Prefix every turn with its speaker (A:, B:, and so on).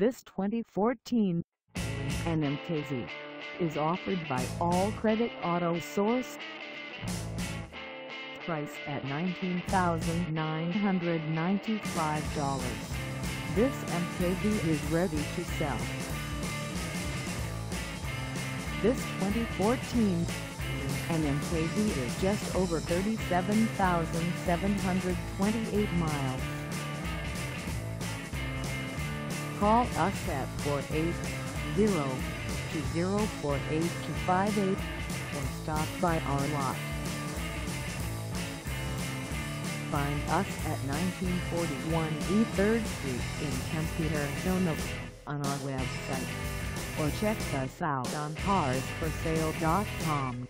A: This 2014 NMKZ is offered by All Credit Auto Source. Price at $19,995. This MKZ is ready to sell. This 2014 NMKZ is just over 37,728 miles. Call us at 480-204-8258 or stop by our lot. Find us at 1941 E 3rd Street in Tempe, Arizona on our website or check us out on carsforsale.com.